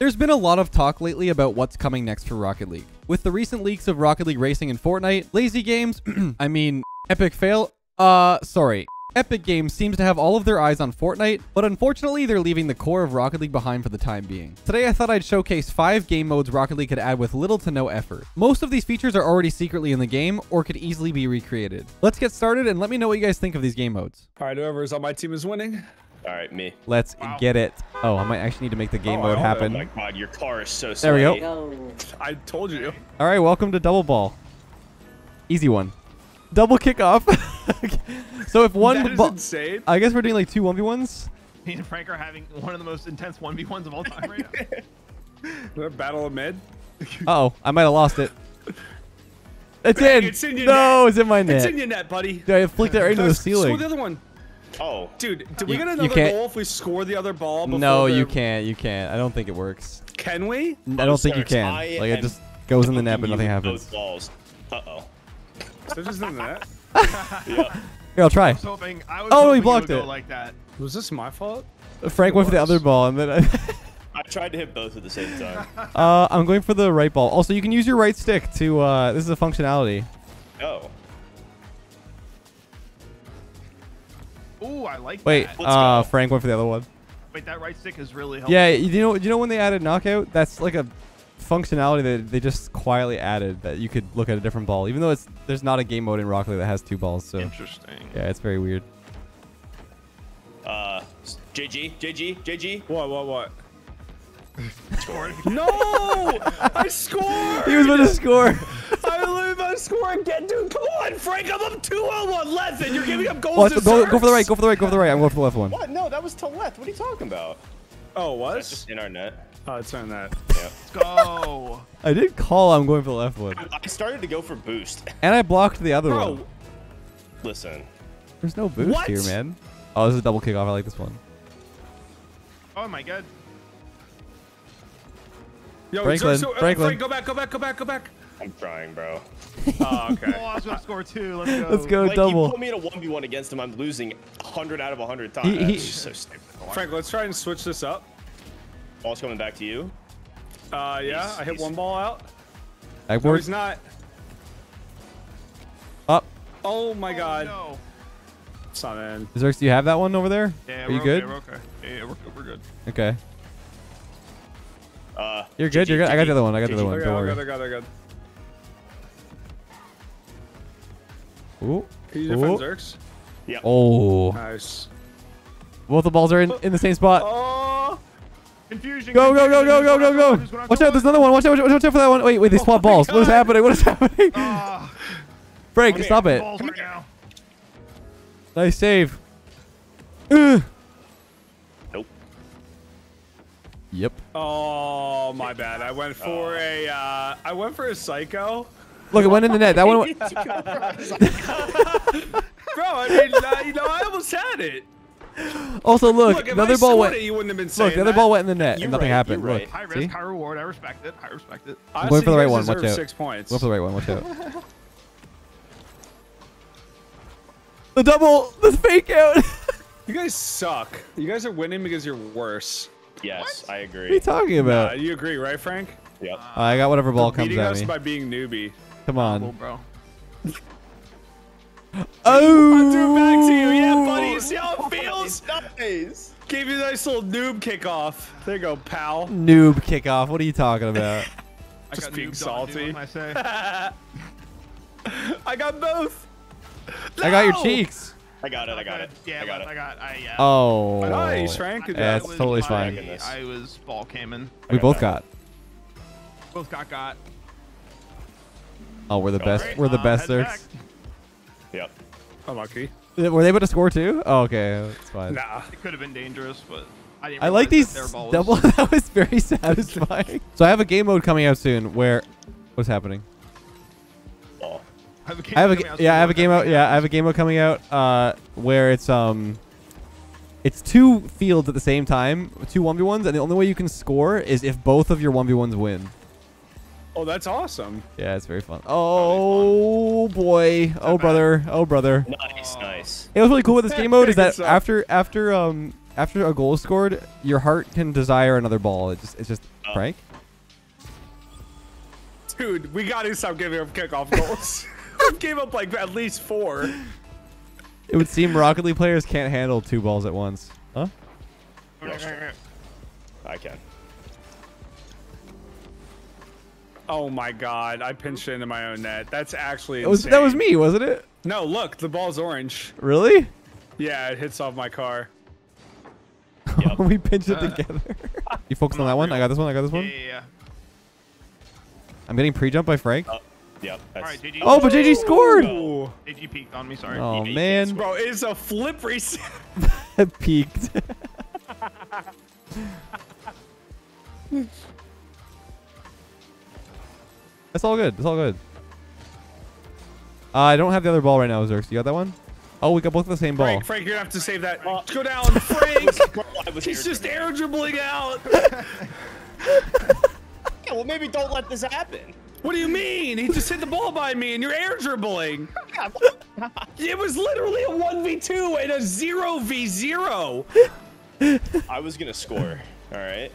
There's been a lot of talk lately about what's coming next for Rocket League. With the recent leaks of Rocket League Racing and Fortnite, Lazy Games, I mean, Epic Fail, uh, sorry. Epic Games seems to have all of their eyes on Fortnite, but unfortunately they're leaving the core of Rocket League behind for the time being. Today I thought I'd showcase 5 game modes Rocket League could add with little to no effort. Most of these features are already secretly in the game or could easily be recreated. Let's get started and let me know what you guys think of these game modes. All right, whoever's on my team is winning. All right, me. Let's get it. Oh, I might actually need to make the game Oh, mode happen. Oh my god, your car is so There we go. slow. I told you. All right, welcome to double ball. Easy one. Double kickoff. so if one is ball, insane. I guess we're doing like two one v ones. Me and Frank are having one of the most intense 1v1s of all time right now. The Battle of Mid. Uh oh, I might have lost it. It's Bang, in. it's in your no, net. it's in my net. It's in your net, buddy. Dude, I flicked it right into the Guys, Score ceiling. the other one. Oh, Dude, did we You- get you another can't- goal if we score the other ball? Before No, the- you can't. You can't. I don't think it works. Can we? I don't think you can. I Like it just goes in the net, but nothing happens. with balls. Uh oh. So just in that. Yeah. Here, I'll try. I was hoping, I was Oh, hoping he blocked it. like that. Was this my fault? Frank went for the other ball, and then I, I tried to hit both at the same time. uh, I'm going for the right ball. Also, you can use your right stick to. Uh, this is a functionality. Oh. Ooh, I like Wait, that. Let's uh. Frank went for the other one. Wait, that right stick is really helpful. Yeah, you know, you know when they added knockout, that's like a functionality that they just quietly added that you could look at a different ball, even though it's there's not a game mode in Rocket League that has two balls. So Interesting. yeah, it's very weird. Uh, JG, JG, JG. What, what, what? Scored. No! I scored! He was about to score. I literally about to score again, dude. Come on, Frank. I'm up 2 on 1 left, and you're giving up goals Watch, to go, go for the right. Go for the right. Go for the right. I'm going for the left one. What? No, that was to left. What are you talking about? Oh, That's was? just in our net. Oh, it's on that. Yeah. Let's go. I did call. I'm going for the left one, I started to go for boost. and I blocked the other one. Bro, Listen. There's no boost What? here, man. Oh, this is a double kickoff. I like this one. Oh my god. Yo, Franklin, Zurx, so- uh, Franklin. Frank, go back, go back, go back, go back. I'm trying, bro. Oh, okay. Oh, I was gonna score two. Let's go. Let's go Like, you double. put me in a 1v1 against him, I'm losing 100 out of 100 times. He- he- so stupid. Frank, let's try and switch this up. Ball's coming back to you. Uh, yeah, He's- I hit one ball out. No, Backboard. he's not. Up. Oh my Oh, god. No. It's not in. Zurx, do you have that one over there? Yeah, Are we're you good? Okay, we're okay. Yeah, yeah, we're good. We're good. Okay. Uh, You're good. You're good. I got the other one. I got the other one. Don't worry. got, I got, I got. Ooh. Can you defend Zurx? Yep. Oh. Nice. Both the balls are in, in the same spot. Oh! Confusion. Go, go, go, go, go, go, go. Watch out, there's another one. Watch out, watch out, watch out for that one. Wait, wait, they Oh swap my balls. What is happening? What is happening? Ah, Frank, stop it. balls right now. Nice save. Ugh. Yep. Oh, my bad. I went for a, uh, I went for a psycho. Look, it went in the net. That one. went- Bro, I mean, uh, you know, I almost had it. Also, look, Look, if another I ball went. it, you wouldn't have been Look, the other that. ball went in the net, You're and nothing right, happened. you're Look, right. High see? risk, high reward. I respect it. I respect it. Honestly, going for the right one, watch deserve out. Six points. Go for the right one. Watch out. the double, the fake out. You guys suck. You guys are winning because you're worse. Yes, I agree. What are you agree. talking Uh, about? you agree, right, Frank? Yep. I got whatever ball comes Beating at us me. by being newbie. Come Little on. bro. Oh. I threw it back to you. Yeah, buddy. You see how it feels? Nice. Gave you a nice little noob kickoff. There you go, pal. Noob kickoff. What are you talking about? I Just got being noobed on, dude, salty. what I say? I got both. I got your cheeks. I got it. I got it. Yeah, I got it. I it. got. I yeah. Oh. Nice, Frank. Good Yeah, it's totally my- fine. I was ball camming. We got both that. got. Both got got. Oh, we're the best. Alright, We're the uh, best, head Zurx. back. Yep. Unlucky. Were they able to score too? Oh, okay, that's fine. Nah. It could have been dangerous, but I didn't. I like these that their ball was- double. that was very satisfying. so I have a game mode coming out soon where, what's happening? Ball. I have a game I have a out yeah, I have a game out. Yeah, I have a game mode coming out. Uh, where it's um, it's two fields at the same time, two one v ones, and the only way you can score is if both of your one v ones win. Oh, that's awesome. Yeah, it's very fun. Oh boy. Oh brother. Oh brother. Nice, nice. It was really cool with this game mode is that after after um after a goal is scored, your heart can desire another ball. It just it's just Frank. Dude, we gotta stop giving up kickoff goals. I gave up like at least four. It would seem Rocket League players can't handle two balls at once. Huh? I can. Oh my god, I pinched it into my own net. That's actually That was that was me, wasn't it? No, look, the ball's orange. Really? Yeah, it hits off my car. Yep. we pinched it together. you focus on that one. I got this one. I got this one. yeah, yeah. I'm getting pre-jumped by Frank. Uh, yep. All That's, right, JG. Oh, but JG scored. Ooh. JG peeked on me. Sorry. Oh you man, Bro, it's a flip reset. it peaked. That's all good. It's all good. Uh, I don't have the other ball right now, Zurx. You got that one? Oh, we got both the same ball. Frank, Frank, you're gonna have to save that. Let's go down, Frank. I He's here just air dribbling out. Yeah, well, maybe don't let this happen. What do you mean? He just hit the ball by me and you're air dribbling. Oh, oh, it was literally a 1v2 and a 0v0. I was gonna score. All right.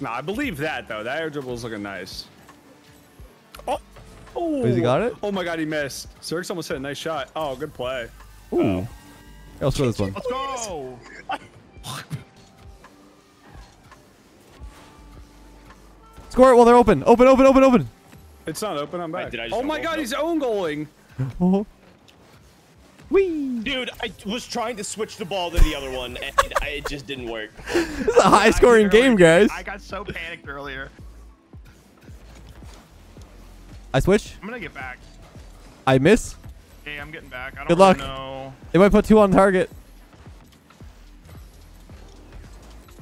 No, I believe that though. That air dribble is looking nice. Oh. Oh, Has he got it? Oh my god, he missed. Zurx almost hit a nice shot. Oh, good play. Ooh. I'll score this one. Let's go. Score it while they're open. Open, open, open, open. It's not open. I'm back. did I oh my god, it? he's own goaling. Oh. Whee. Dude, I was trying to switch the ball to the other one, and I, it just didn't work. This is a high scoring game, guys. I got so panicked earlier. I switch. I'm gonna get back. I miss. Hey, I'm getting back. I don't Good luck. know. They might put two on target.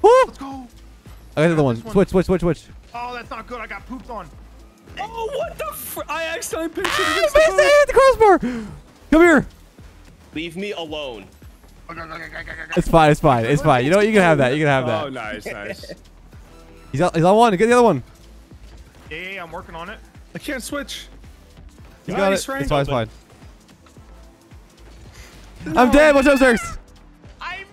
Woo! Let's go. I got the other one. One. Switch, switch, switch, switch. Oh, that's not good. I got pooped on. Oh, what the fr- I accidentally pinched it I against missed the post. it! The crossbar! Come here! Leave me alone. It's fine, it's fine, it's fine. You know what? You can have that. You can have that. Oh, that. nice, nice. He's on, he's on one. Get the other one. Yeah, yeah, yeah, I'm working on it. I can't switch. He's got Nice, it. Frank. It's fine, it's fine. I'm dead. What's up, Zurx. I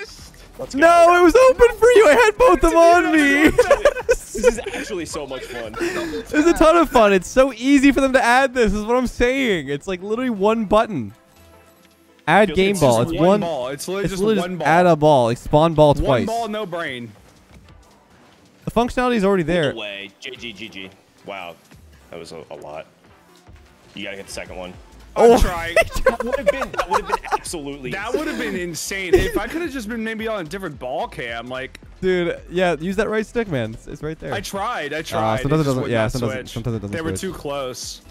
missed. No, it was open for you. I had both of them on me. This is actually so much fun. It's a ton of fun. It's so easy for them to add this. Is what I'm saying. It's like literally one button. Add Feels game it's ball. just It's one, one. ball. It's literally It's just literally one just ball. add a ball. Like spawn ball twice. one twice. ball, no brain. The functionality is already there. No way. JGGG. Wow. That was a, a lot. You gotta get the second one. I'm Oh. trying. That would have been. That would have been absolutely. That would have been insane. If I could have just been maybe on a different ball cam, like Dude, yeah, use that right stick, man. It's, it's right there. I tried, I uh, tried. sometimes it just doesn't- yeah, not sometimes it- switch. sometimes it doesn't They were switch. too close.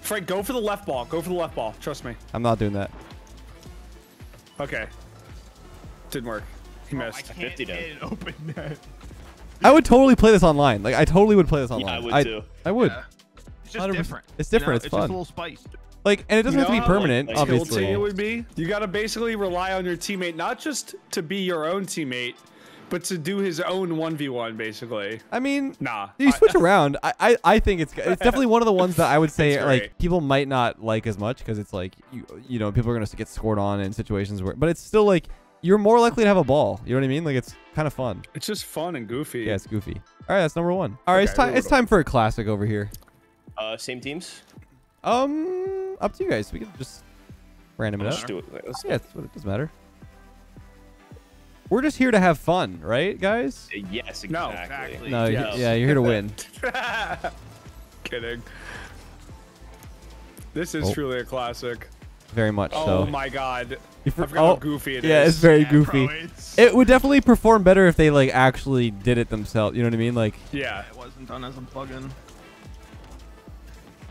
Frank, go for the left ball. Go for the left ball. Trust me. I'm not doing that. Okay. Didn't work. He Oh, I can't 50 hit an open net. I would totally play this online. Like I totally would play this online. I would too. I would. Yeah. It's just 100%. different. It's you different, know? it's It's fun. just a little spice. Like, and it doesn't You have to be know like, permanent, like, obviously. it would be. You got to basically rely on your teammate, not just to be your own teammate, but to do his own 1v1, basically. I mean, Nah. you switch around. I, I, I think it's it's definitely one of the ones that I would say like people might not like as much because it's like you you know people are gonna get scored on in situations where, but it's still like you're more likely to have a ball. You know what I mean? Like it's kind of fun. It's just fun and goofy. Yeah, it's goofy. All right, that's number one. All right, it's time. It's time for a classic over here. Uh, same teams. Um, up to you guys. We can just random it Let's up. do it. Let's Yeah, it's, it doesn't matter. We're just here to have fun, right, guys? Uh, yes, exactly. No, exactly. No, Yeah. you- yeah, you're here to win. Kidding. This is Oh. truly a classic. Very much Oh so. Oh my god. I for- forgot how oh, goofy it is. yeah, it's very Yeah, bro, goofy. it's- It would definitely perform better if they like actually did it themselves. You know what I mean? Like, Yeah. It wasn't done as a plugin.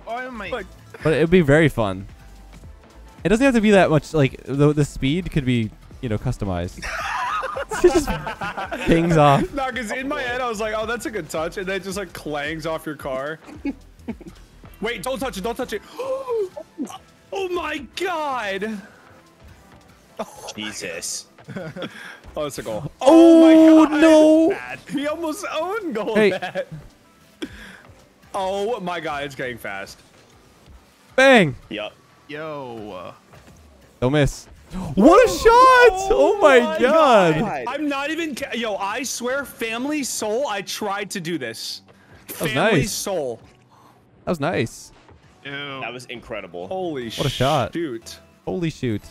Oh my. Like, but it would be very fun. It doesn't have to be that much. Like the the speed could be you know customized. It just pings off. no, because in my head I was like, oh, that's a good touch, and then it just like clangs off your car. Wait, don't touch it, don't touch it. oh my god. Jesus. Oh, that's a goal. Oh, oh my god. no! He almost owned goal Hey. that. Oh my god, it's getting fast. Bang! Yup. Yo. Don't miss. What a shot! Oh, oh my, god. I'm not even. Yo, I swear, Family Soul. I tried to do this. was Family nice. Soul. That was nice. Ew. That was incredible. Holy What a shot. Shoot. Holy shoot.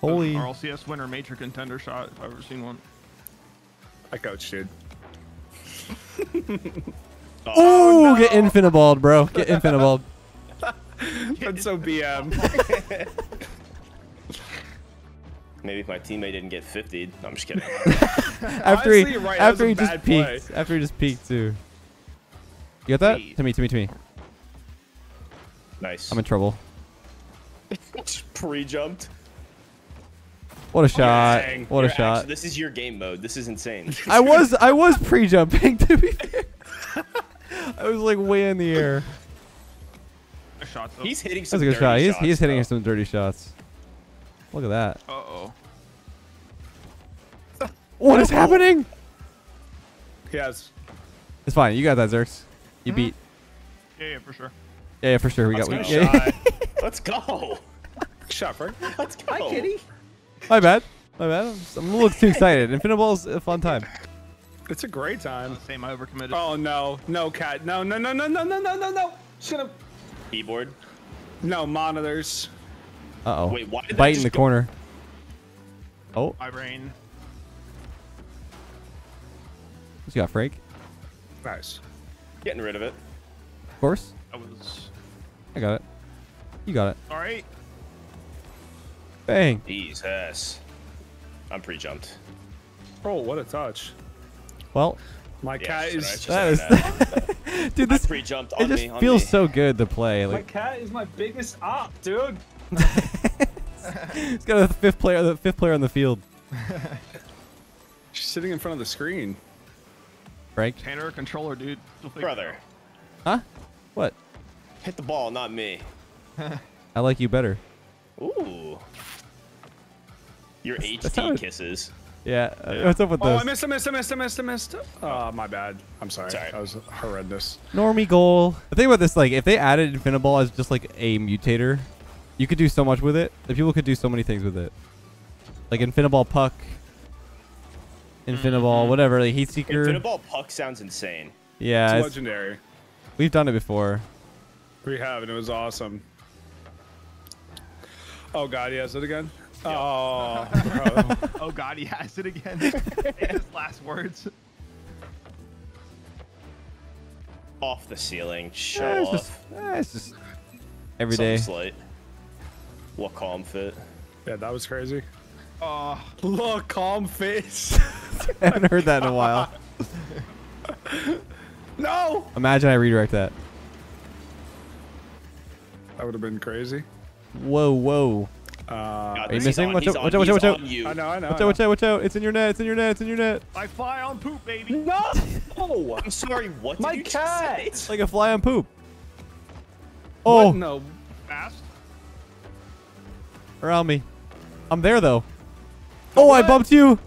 Holy. RLCS winner major contender shot if I've ever seen one. I coach, dude. Ooh, get infiniballed, bro. Get infiniballed. That's so BM. Maybe if my teammate didn't get 50. No, I'm just kidding. after he, Honestly, you're right, after he just bad play. peeked. After he just peaked, too. You got that? Wait. To me, to me, to me. nice. I'm in trouble. Pre-jumped. What a shot. Dang. What a You're shot. actually- this is your game mode. This is insane. I was I was pre-jumping to be fair. I was like way in the air. A shot. He's hitting some That's a good dirty shot. He's shots, he's hitting though. some dirty shots. Look at that. Uh oh. What is happening? Yes. It's fine. You got that, Zurx. You beat. Yeah, yeah, for sure. Yeah, yeah, for sure. We Let's got. go. We, yeah, Let's go. Shot, Frank. Let's go. Hi, kitty. My bad. My bad. I'm, just- I'm a little too excited. Infiniball's a fun time. It's a great time. Same, I overcommitted. Oh no, no cat, no, no, no, no, no, no, no, no, no. Should have. Keyboard. No monitors. Uh oh. Wait, why did that Bite in the go- corner. Oh, My brain. what you got, Frank? Nice. Getting rid of it. Of course. That was. I got it. You got it. All right. Bang. Jesus. I'm pre-jumped. Oh, what a touch. Well, My Yeah, cat is. just that say dude, I this pre-jumped it just me. on feels me. so good to play. My cat is my biggest op, dude. He's got a fifth player, the fifth player on the field. She's sitting in front of the screen. Frank, Tanner controller, dude. You'll figure it Brother, huh? What? hit the ball, not me. I like you better. Ooh. Your HD sounded- kisses. Yeah. uh, What's up with this? Oh, those? I missed, I missed, I missed, I missed, I missed. Oh, my bad. I'm sorry. Sorry. That was horrendous. Normie goal. The thing about this, like, if they added Infiniball as just like a mutator, you could do so much with it. The people could do so many things with it. Like Infiniball puck, Infiniball, whatever, like Heat Seeker. Infiniball puck sounds insane. Yeah, It's it's- legendary. we've done it before. We have, and it was awesome. Oh God, he has it again. Oh, bro. Oh God, he has it again. In his last words. Off the ceiling. Eh, Shut it's off. just, eh, it's just every day. Something slight. What calm fit? yeah, that was crazy. Oh, Look, calm face. I haven't heard that in a while. no, Imagine I redirect that. that would have been crazy. Whoa, whoa. Uh, God, Are you he's missing? on- Watch out, on- watch out, watch out, watch out. I know, I know. Watch out, watch out, watch out. It's in your net. It's in your net. It's in your net. I fly on poop, baby. No, oh, I'm sorry, what did My you just cat. say? Like a fly on poop. Oh, What? no. Fast. around me. I'm there though. Oh, I bumped you.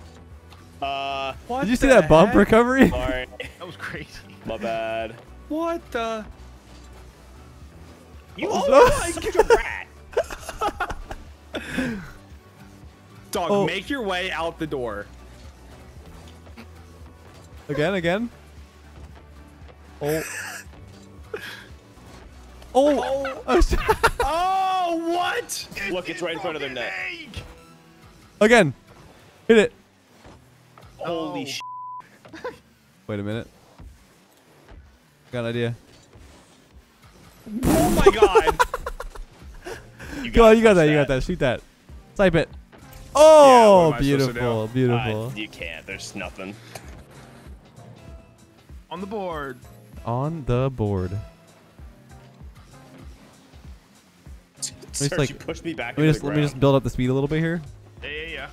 Uh, What Did you see the that bump recovery? sorry. That was crazy. My bad. What the? You Oh, oh, such a rat. Dog, Oh. make your way out the door. Again, again. Oh. Oh. oh. Oh, what? Look, it's right in front of their net. Egg. again. Hit it. Holy Oh. sh! Wait a minute. Got an idea. Oh my God. You Go on, you got touch that. You got that. Shoot that. Type it. Oh, what am I supposed to beautiful, Uh, beautiful. you can't. There's nothing. On the board. On the board. Serge, like- you pushed me back Let me just the let me just build up the speed a little bit here. Yeah, yeah, yeah.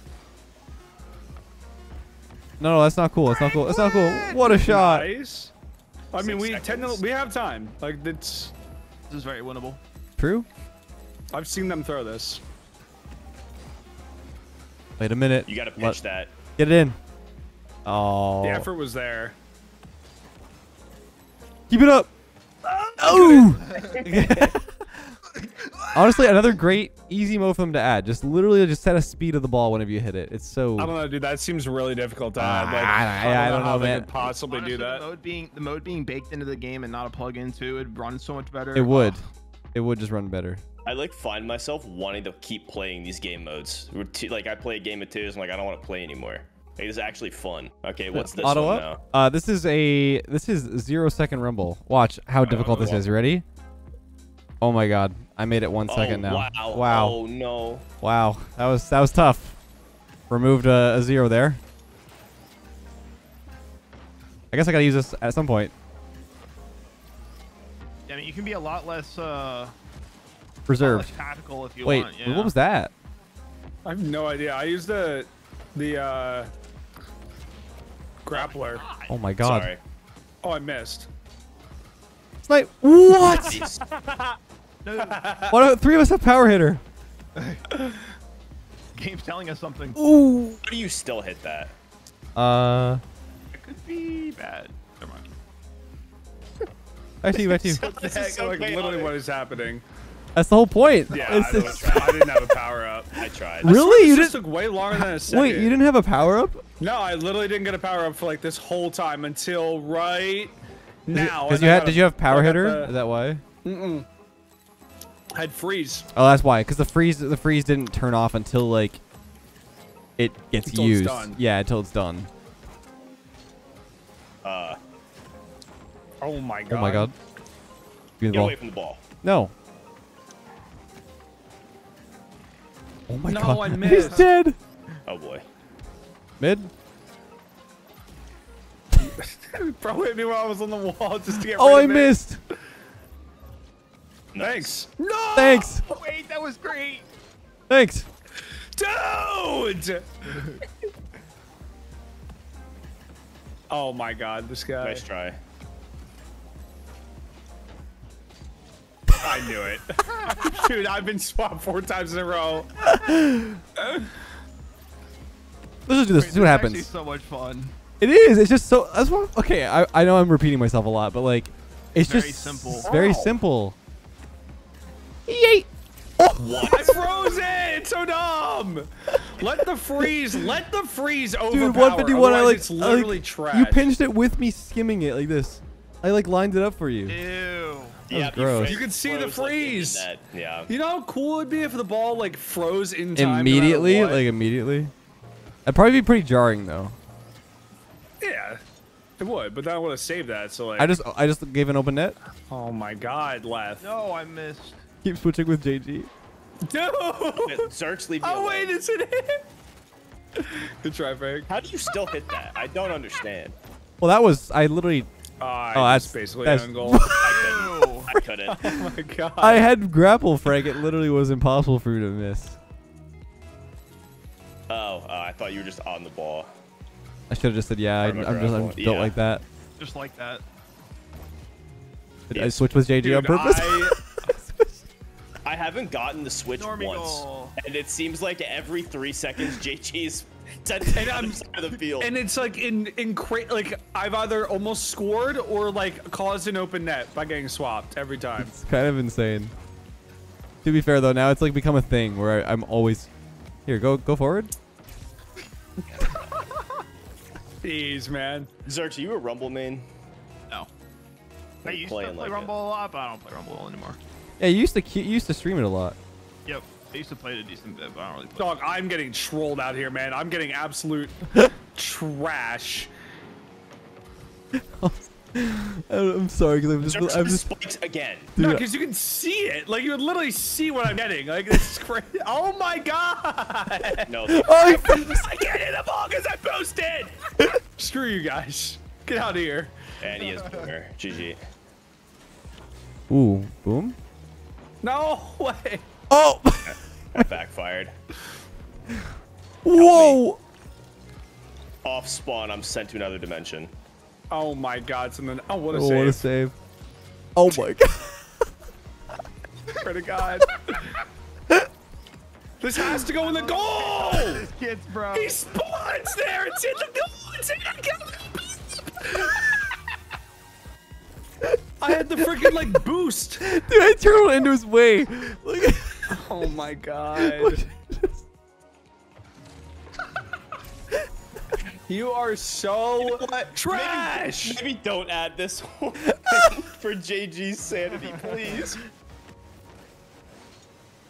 No, no, that's not cool. That's not cool. That's not cool. What a shot. Nice. I mean, Six we seconds. technically we have time. Like it's. This is very winnable. True. I've seen them throw this. Wait a minute. You got to pitch Let- that. Get it in. Oh. The effort was there. Keep it up. Ah! Oh. Honestly, another great easy mode for them to add. Just literally just set a speed of the ball whenever you hit it. It's so. I don't know, dude. That seems really difficult to add. Like, I- I don't how know, they man. could possibly Honestly, do that. The mode being the mode being baked into the game and not a plug-in too, it'd run so much better. It would. Oh, It would just run better. I like find myself wanting to keep playing these game modes. Like I play a game of twos, I'm like I don't want to play anymore. Like, it's actually fun. Okay, what's this Auto one up. Uh, this is a this is zero second rumble. Watch how difficult this is. You ready? Oh my god! I made it one now? oh, now. Wow. Wow. Oh no. Wow. That was that was tough. Removed a, a zero there. I guess I gotta use this at some point. Yeah, I mean, you can be a lot less uh, Reserved. less tactical if you Wait, want. Yeah. what was that? I have no idea. I used the the uh grappler. Oh my god. Sorry. Oh, I missed. It's like what? Jeez. No, Why do three of us have power hitter? game's telling us something. Ooh. How do you still hit that? Uh, It could be bad. Never mind. back to you, back to you. What the This is heck? so like literally what is happening? That's the whole point. Yeah, I, don't just- know. I didn't have a power up. I tried. Really? You This didn't? took way longer than a second. Wait, you didn't have a power up? No, I literally didn't get a power up for like this whole time until right now. Because and you I had? Did you have power hitter? the- Is that why? I had freeze. Oh, that's why. Because the freeze, the freeze didn't turn off until like it gets Until used. Yeah, until it's done. Uh, Oh my god. Oh my god. The get away from the ball. No. Oh my No, god. I He's dead. Oh boy. Mid. Bro hit me while I was on the wall just to get Oh, I of it. missed. Thanks. No. Thanks. Wait, that was great. Thanks. Dude. oh my god, this guy. Nice try. I knew it. Dude, I've been swapped four times in a row. Let's just do this. Wait, see what is happens. so much fun. It is. It's just so. That's what. Okay, I, I know I'm repeating myself a lot, but like, it's Very just simple. Very Wow. simple. Yeet. I froze it. It's so dumb. Let the freeze. Let the freeze overpower. Dude, 151. I like. It's I, literally like, trash. You pinched it with me skimming it like this. I like lined it up for you. Ew. Yeah, gross. You could see the froze, like, freeze. net. Yeah. You know how cool it'd be if the ball like froze in time. Immediately, what? like immediately. That'd probably be pretty jarring though. yeah, it would. But then I would have saved that. So like, I just I just gave an open net. oh my god, left. No, I missed. Keep switching with JG. Dude. Zerch, leave me Oh alone. wait, is it him? Good try, Frank. How do you still hit that? I don't understand. Well, that was I literally Oh, Oh, that's that's- basically that's- an goal. I couldn't. I couldn't. oh my god. I had grapple, Frank. It literally was impossible for you to miss. Oh, uh, I thought you were just on the ball. I should have just said yeah. I, I'm just I'm grapple, built yeah. like that. Just like that. Did I switch with JG on purpose? I, I haven't gotten the switch Normie once, goal. and it seems like every three seconds JG's to And I'm- the side of the field. and it's like in in cra- like I've either almost scored or like caused an open net by getting swapped every time. It's kind of insane. To be fair though, now it's like become a thing where I, I'm always here. Go go forward. Jeez, man. Zerch, are you a Rumble main? No. I used to play like it. Rumble a lot, but I don't play Rumble anymore. Yeah, you used to you used to stream it a lot. Yep. I used to play it a decent bit, but I don't really play. Dog, I'm getting trolled out here, man. I'm getting absolute trash. I'm sorry because I'm just Zerch I'm just spikes again. No, because you can see it. Like you would literally see what I'm getting. Like this is crazy. Oh my god! No, oh, I- I can't hit the ball because I posted. Screw you guys. Get out of here. and he is boomer. GG. Ooh, boom. No way. Oh, That backfired. whoa. Off spawn, I'm sent to another dimension. Oh my god. Something. Oh what a Oh, what a save. save. Oh my god. Pray to God. this has to go in the goal. This kid's bro. He spawns there. It's in the goal. It's in the goal. I had the freaking like boost. Dude, I turned into his way. Look at Oh my god. you are so trash. Maybe, maybe don't add this one for JG's sanity, please.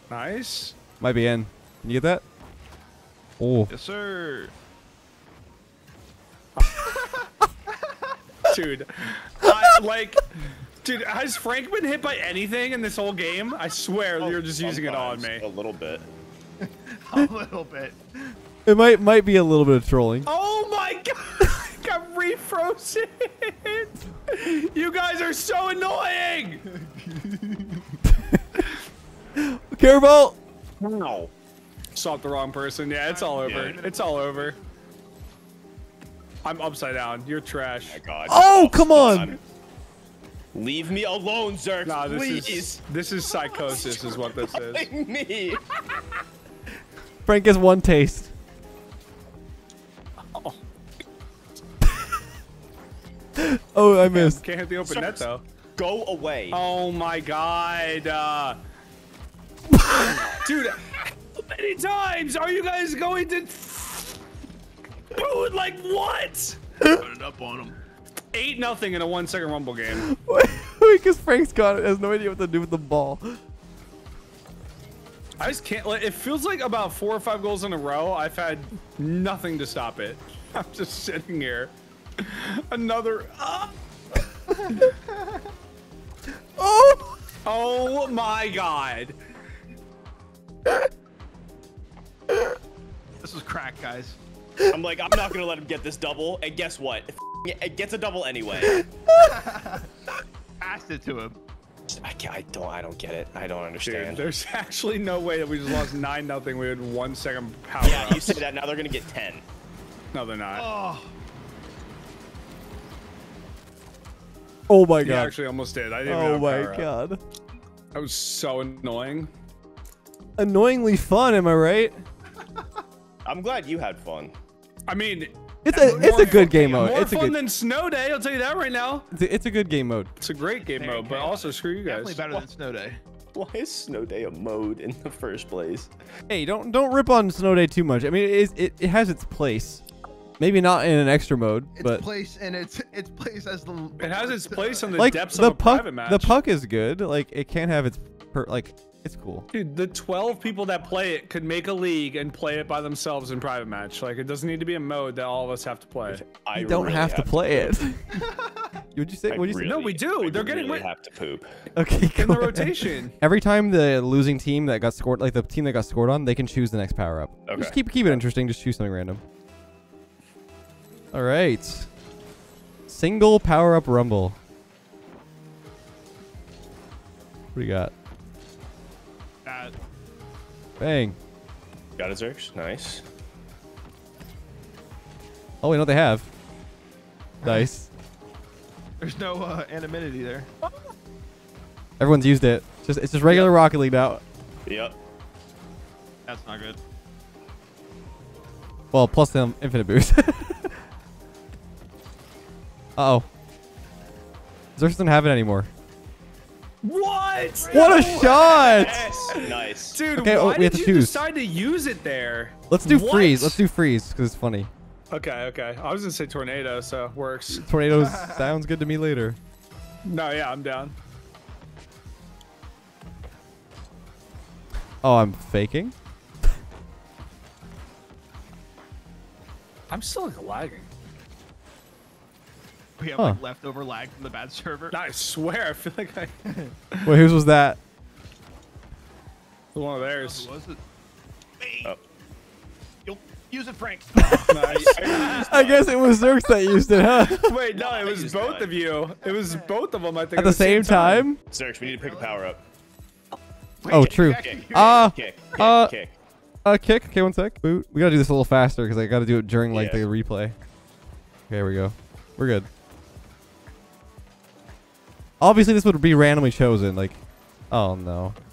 Nice. Might be in. Can you get that? Oh. Yes, sir. Dude. I, like, dude, has Frank been hit by anything in this whole game? I swear oh, you're just using it on me. A little bit. A little bit. It might might be a little bit of trolling. Oh my god! I got refrozen! You guys are so annoying! Careful! No. Saw the wrong person. Yeah, it's all over. Yeah. It's all over. I'm upside down. You're trash. My God. Oh, come on! Leave me alone, Zerk. Nah, this please. is this is psychosis, is what this is. Me. Frank gets one taste. Oh, I missed. Can't hit the open net though. Go away. Oh my god. Uh, dude, how many times are you guys going to? Dude, like what? Put it up on him. Eight nothing in a one second rumble game. Because Frank's got it. Has no idea what to do with the ball. I just can't. Like, it feels like about four or five goals in a row. I've had nothing to stop it. I'm just sitting here. Another. ah! Oh! oh my god. This is crack, guys. I'm like, I'm not gonna let him get this double. And guess what? It gets a double anyway. Passed it to him. I, can't, I don't. I don't get it. I don't Dude, understand. there's actually no way that we just lost nine nothing. We had one second power. yeah, you up. say that. Now they're gonna get ten. No, they're not. Oh, Oh my He god. actually almost did. I didn't even Oh have my power up. god. That was so annoying. Annoyingly fun, am I right? I'm glad you had fun. I mean, It's a it's a good game mode. More It's a fun good than Snow Day. I'll tell you that right now. it's a, it's a good game mode. It's a great game Okay, mode, but okay. also screw you guys. definitely better than Snow Day. Why is Snow Day a mode in the first place? Hey, don't don't rip on Snow Day too much. I mean, it is it, it has its place. Maybe not in an extra mode, Its but place and its its place as the. It has its place in the like depths the of a puck private match. the puck is good. Like it can't have its per, like it's cool. Dude, the 12 people that play it could make a league and play it by themselves in private match. Like, it doesn't need to be a mode that all of us have to play. I You don't really have to play it. Would you say? I Would you say? No, we do. I They're getting really rid- have to poop. Okay, In the ahead. rotation. Every time the losing team that got scored, like the team that got scored on, they can choose the next power up. Okay. Just keep keep it interesting. Just choose something random. All right. Single power up rumble. What do you got? That Bang. Got it, Zurx. Nice. Oh, we know what they have. Nice. there's no uh, anonymity there. Everyone's used it. Just it's just regular Rocket League now. Yep. That's not good. Well, plus the infinite boost. uh oh. Xerxes doesn't have it anymore. What? What a shot! Yes. Nice. Dude, Okay, oh, why oh, we have did to you choose. decide to use it there? Let's do What? freeze. Let's do freeze because it's funny. Okay, okay. I was gonna say tornado, so works. Tornadoes sounds good to me later. No, yeah, I'm down. Oh, I'm faking. I'm still like lagging. We have Huh. like leftover lag from the bad server. I swear, I feel like I Wait, whose was that? The one of Who theirs. was it? Me. Oh. You'll use it, Frank. Nice. I guess it was Zurx that used it, huh? Wait, no, it was both mine. of you. It was both of them. I think At the same time? Zurx, we need to pick a power up. Oh, true. Kick. Ah, Kick. Kick. uh, kick. uh, kick. Okay, one sec. Boot. We gotta do this a little faster because I gotta do it during like Yeah. the replay. Okay, here we go. We're good. Obviously, this would be randomly chosen. Like, oh no.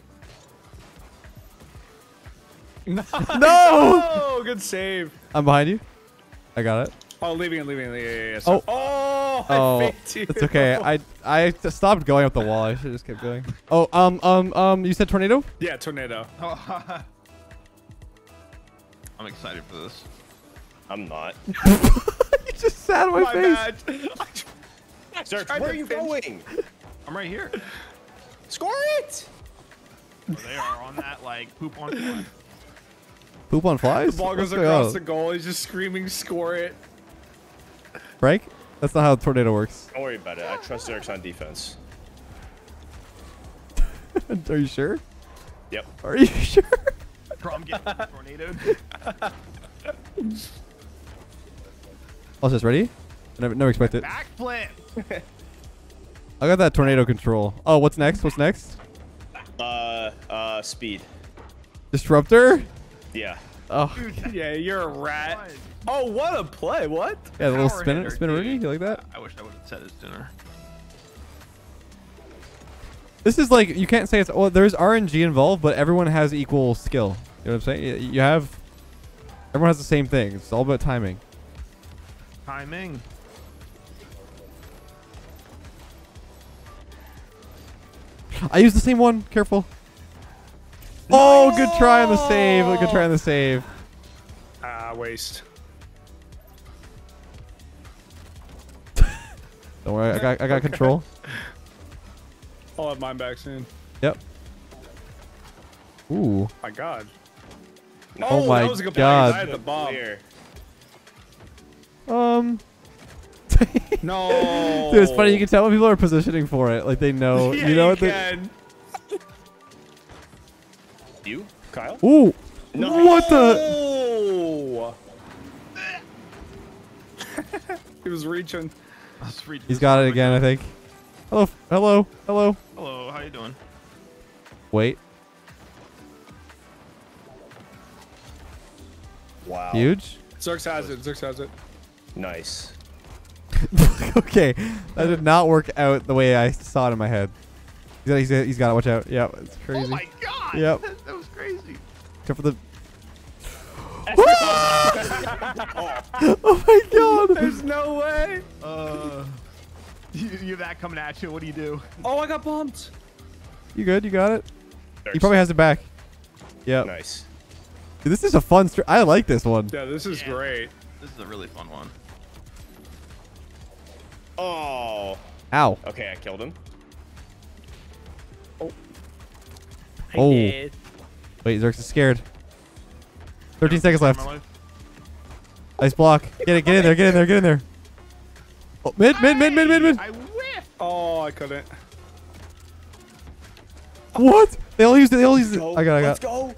No! No! Good save. I'm behind you. I got it. Oh, leaving it, leaving it. Yeah, yeah, yeah. Oh. So- oh! No, I Oh, faked you. it's okay. I I t- stopped going up the wall. I should just kept going. Oh, um, um, um. You said tornado? Yeah, tornado. I'm excited for this. I'm not. you just sat on my, My face. bad. Sir, where are you pinch- going? I'm right here. Score it! They are on that like poop on fly. Poop on flies. The ball What's goes going across on? the goal. He's just screaming, "Score it!" Frank, that's not how a tornado works. Don't worry about it. I trust Zurx on defense. Are you sure? Yep. Are you sure? Bro, I'm getting tornadoed. I was just ready. Never, never expected. Backflip. I got that tornado control. Oh, what's next? What's next? Uh, uh, speed. Disruptor? Yeah. Oh, Yeah, you're a rat. Oh, what a play! What? yeah, the little Power spin, hitter, spin Rooney. dude. You like that? I wish I would have said it sooner. This is like you can't say it's. Well, there's RNG involved, but everyone has equal skill. You know what I'm saying? You have. Everyone has the same thing. It's all about timing. Timing. I used the same one. Careful. Oh, good try on the save. Good try on the save. Ah, waste. Don't worry, I got I got control. I'll have mine back soon. Yep. Ooh. My God. Oh my that was a good God. Play. I had the bomb. Um. No. Dude, it's funny. You can tell when people are positioning for it. Like they know. Yeah, you know what can. You, Kyle? they? Ooh. No. What the? Oh. he was reaching. Let's read He's got it again. I think. Hello. Hello. Hello. Hello, how you doing? Wait. Wow. Huge. Zurx has it. Zurx has it. Nice. okay, that did not work out the way I saw it in my head. He's got, he's got, he's got it. Watch out. Yeah, it's crazy. Oh my god! Yep. that was crazy. Except for the. oh my god! There's no way. Uh, you, you have that coming at you. What do you do? Oh, I got bumped. You good? You got it? He probably has it back. Yep. Nice. Dude, this is a fun. Str- I like this one. Yeah, this is Yeah. great. This is a really fun one. Oh. Ow. Okay, I killed him. Oh. oh. I did. Wait, Zurx is scared. 13 seconds left. Nice block. Get it. Get in there. Get in there. Get in there. Oh, mid, mid, mid, mid, mid, mid. I whiffed. Oh, I couldn't. What? They all used it. They all used it. Go. I got. I got. Let's go.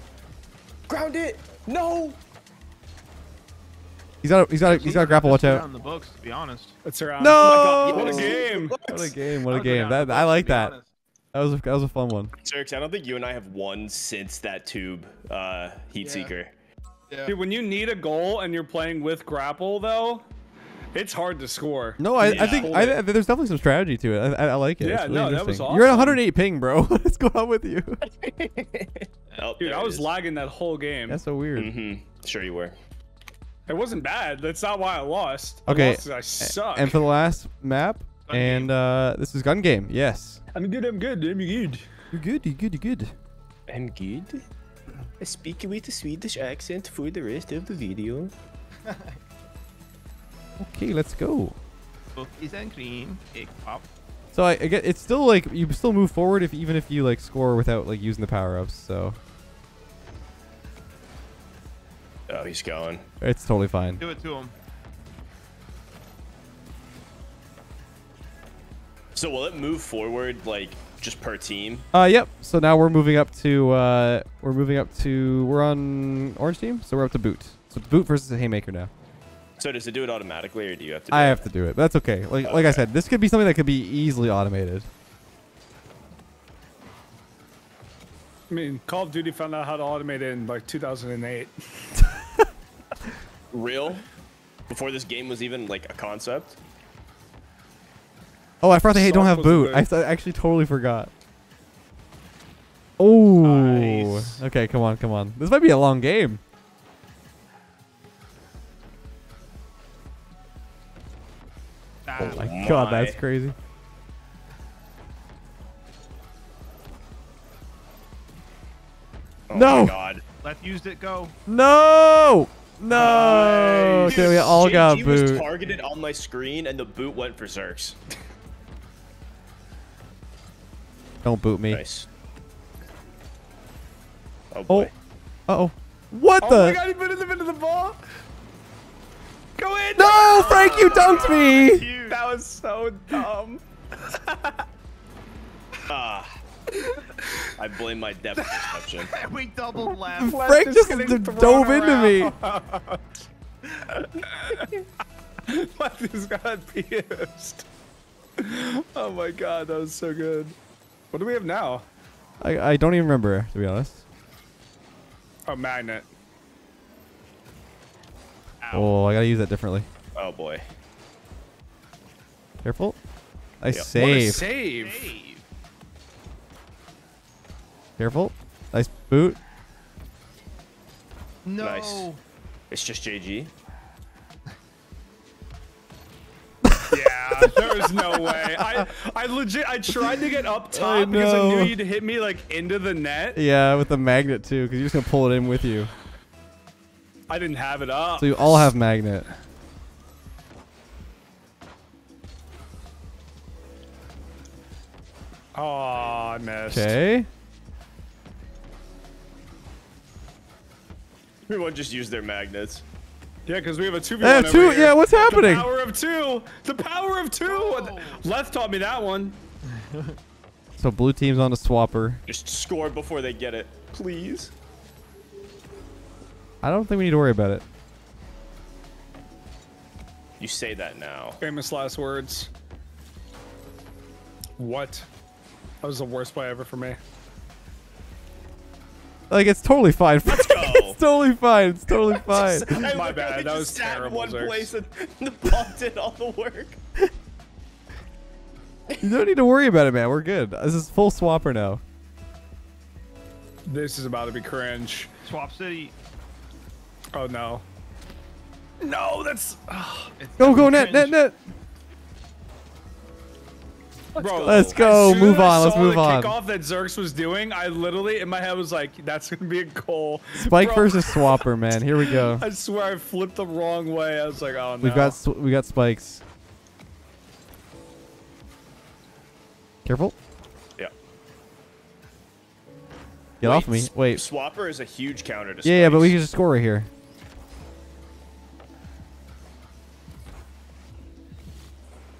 Ground it. No. He's got. A, he's got. A, he's got a grapple. Watch out. On the books, to be honest. It's around. No! Oh What a game. What a game! What a I'll go game! That I like that. honest. That was a, that was a fun one. Zurx, I don't think you and I have won since that tube uh, heat Yeah. seeker. Yeah. Dude, when you need a goal and you're playing with grapple, though, it's hard to score. No, I, I think Hold I, there's definitely some strategy to it. I, I, I like it. Yeah, really no, that was interesting. You're at 108 ping, bro. What's going on with you? Oh, Dude, I was is. lagging that whole game. That's so weird. Mm-hmm. Sure you were. It wasn't bad. That's not why I lost. I Okay, I suck. And for the last map, Gun and game. uh, this is gun game. Yes. I'm good. I'm good. I'm good. You're good. You're good. You're good. I'm good. I speak with a Swedish accent for the rest of the video. Okay, let's go. Cookies and cream. Egg pop. So I, I get it's still like you still move forward if even if you like score without like using the power ups. So Oh, he's going. it's totally fine. Do it to him. So will it move forward like just per team? Uh, yep. So now we're moving up to uh, we're moving up to we're on orange team, so we're up to boot. So boot versus a haymaker now. So does it do it automatically, or do you have to? Do I it? have to do it. But that's okay. Like like I said, this could be something that could be easily automated. I mean, Call of Duty found out how to automate it in like 2008. Real? Before this game was even like a concept? Oh, I forgot they don't have boot. I th- actually totally forgot. Oh. Nice. Okay, come on, come on. This might be a long game. Ah, Oh my god, that's crazy. Oh No! My God. Left used it. Go. No! No! Dude, Okay, we all got JG was targeted on my screen, and the boot went for Zurx. Don't boot me. nice. Oh Oh. boy. Uh-oh. What Oh the? my god, he put it in the middle of the ball. Go in. No, Frank, you dunked me! Huge. That was so dumb. Ah. I blame my depth perception. we doubled left. Frank just getting d- thrown dove into me. me. Left just got pierced. Oh my god, that was so good. What do we have now? I, I don't even remember, to be honest. A magnet. Oh, I gotta use that differently. Oh boy. Careful. I Yep. What a save. save. Save. Careful. Nice boot. No. Nice. It's just JG. Yeah, there's no way. I I legit I tried to get up oh, top because I knew you'd hit me like into the net. Yeah, with the magnet too, because you're just gonna pull it in with you. I didn't have it up. So you all have magnet. Oh, I missed. Okay. Everyone just used their magnets. Yeah, because we have a two v Uh, one. two. Yeah, what's happening? The power of two. The power of two. Oh. Left taught me that one. So blue team's on the swapper. Just score before they get it, please. I don't think we need to worry about it. You say that now. Famous last words. What? That was the worst play ever for me. Like it's totally fine. Let's go. it's totally fine. It's totally fine. I My bad, that just was sat in terrible, one Zurx. place and the ball did all the work. you don't need to worry about it, man. We're good. This is full swapper now. This is about to be cringe. Swap City. Oh no. No, that's It's Go, go, cringe. net, net, net. bro. Let's go. as soon Move as I on, let's saw move the on. Kickoff that Zurx was doing, I literally in my head was like, "That's gonna be a goal." Spike Bro, versus swapper, man. Here we go. I swear I flipped the wrong way. I was like, "Oh no." We've got we got spikes. Careful. Yeah. Get off me. Wait. Swapper is a huge counter to Yeah, yeah, but we spikes. can just score right here.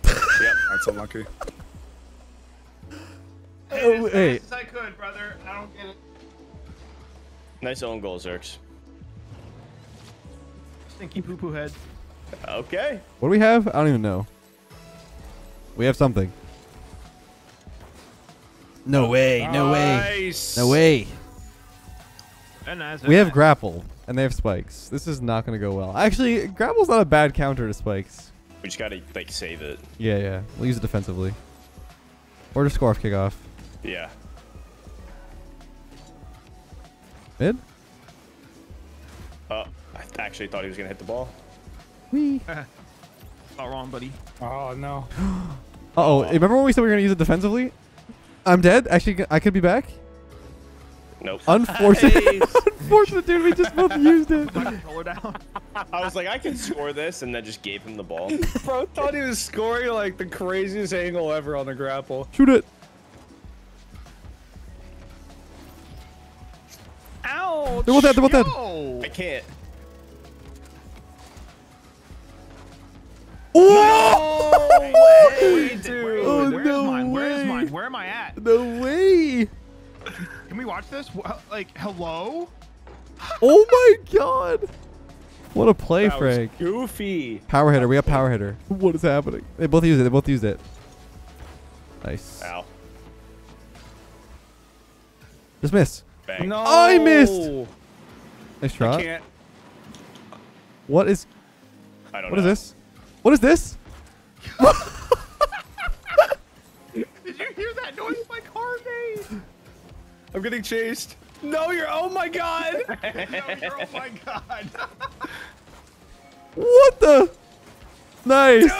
Yep. That's unlucky. Oh, as hey. fast as I could, brother. I don't get it. Nice own goal, Zurx. Stinky poo poo head. Okay. What do we have? I don't even know. We have something. No way. No way. Nice. No way. And as We have grapple, and they have spikes. This is not going to go well. Actually, grapple's not a bad counter to spikes. We just gotta like save it. Yeah, yeah. We'll use it defensively. Or just score off kickoff. Yeah. Mid? Uh, I th- actually thought he was gonna hit the ball. Wee. Not wrong, buddy. Oh no. Uh-oh. Remember when we said we were going to use it defensively? I'm dead. Actually, I could be back. Nope. Unfortunate. Unfortunate, dude. We just both used it. My controller down. I was like, I can score this, and then just gave him the ball. Bro thought he was scoring like the craziest angle ever on the grapple. Shoot it. Ow! Double tap, double tap. Yo! I can't. Oh! Where is it? Where oh, is it? Oh, Where is no mine? Where is mine? Where am I at? No way. Can we watch this? Like, hello? Oh my god. What a play, That was Frank. goofy. Power hitter. We got power hitter. What is happening? They both used it. They both used it. Nice. Ow. Just miss. Bang. No. I missed. Nice I shot. can't. What is I don't what know. is this? What is this? Did you hear that noise my car made? I'm getting chased. No, you're. Oh my god. No, you're- oh my god. What the? Nice.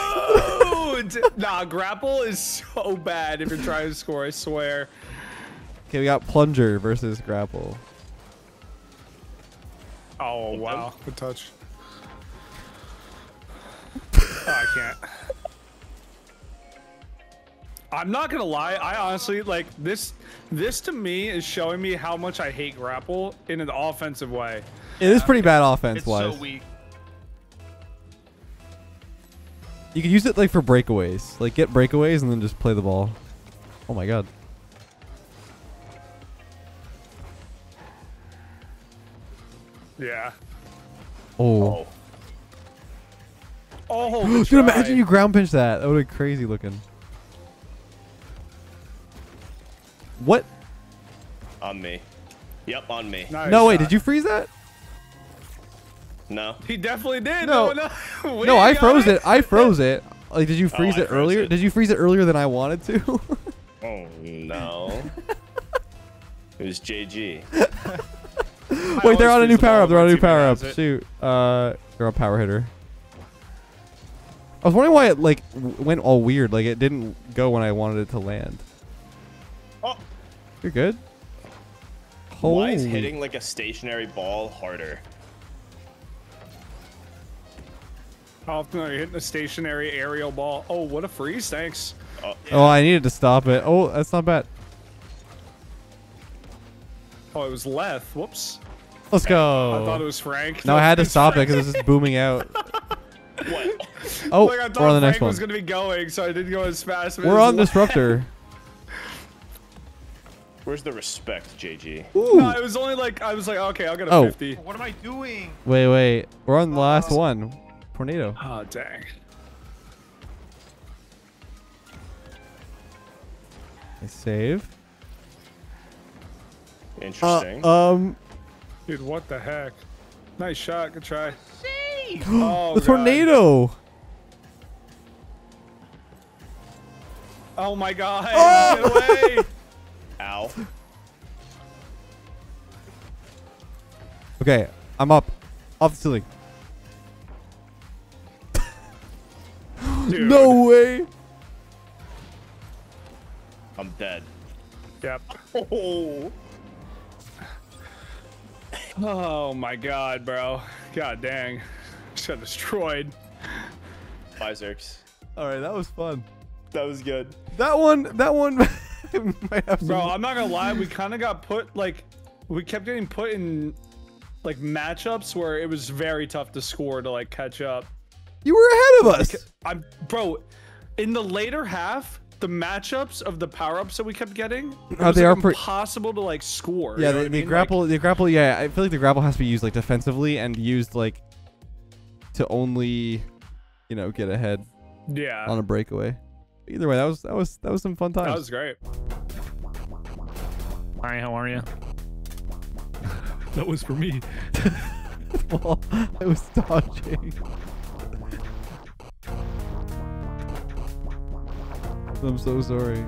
Dude. nah. Grapple is so bad if you're trying to score. I swear. Okay, we got plunger versus grapple. Oh wow, good touch. Oh, I can't. I'm not gonna lie. I honestly like this. This to me is showing me how much I hate grapple in an offensive way. It is pretty bad offense It's wise. so weak. You could use it like for breakaways. Like get breakaways and then just play the ball. Oh my god. Yeah. Oh. Oh, Oh, Dude, good imagine you ground pinch that. That would be crazy looking. What? on me. Yep, on me. Nice no, wait, did you freeze that? No. He definitely did. No. No, no. No, I froze it. I froze it. Like, did you freeze Oh, it earlier? it. Did you freeze it earlier than I wanted to? Oh no. it was JG. I Wait, they're on a new power up. They're on a new power up. has. Shoot. Uh, they're a power hitter. I was wondering why it like w- went all weird. Like it didn't go when I wanted it to land. Oh, You're good. why is hitting like a stationary ball harder? How often are you hitting a stationary aerial ball? Oh, what a freeze! Thanks. Oh, Oh, I needed to stop it. Oh, that's not bad. Oh, it was Leth. Whoops. Let's go. I thought it was Frank. no, I had to stop it because it's just booming out. what? Oh, Like I we're on the Frank next one. was gonna be going, so I didn't go as fast. We're was on Leth. disruptor. Where's the respect, JG? Ooh. No, it was only like I was like, okay, I'll get a Oh. 50. What am I doing? Wait, wait. We're on the last oh. one. Tornado. Oh dang. I save. Uh, Interesting. um, Dude, what the heck? Nice shot. Good try. Oh, the God. tornado. Oh my god. Oh! Get away. Ow. Okay, I'm up. Off the ceiling. No way. I'm dead. Yep. Oh. Oh my god, bro. God dang. Just got destroyed. Bye, Zurx. All right, that was fun. That was good. That one, that one might have. Bro, I'm not gonna lie, we kind of got put like we kept getting put in like matchups where it was very tough to score to like catch up. you were ahead of us. I'm bro, in the later half, the matchups of the power-ups that we kept getting, oh, it was they like, are pre- impossible to like score. Yeah, you know the, what I mean? grapple, the grapple. Yeah, I feel like the grapple has to be used like defensively and used like to only, you know, get ahead yeah, on a breakaway. Either way, that was that was that was some fun times. that was great. Hi, how are you? that was for me. well, I was dodging. I'm so sorry.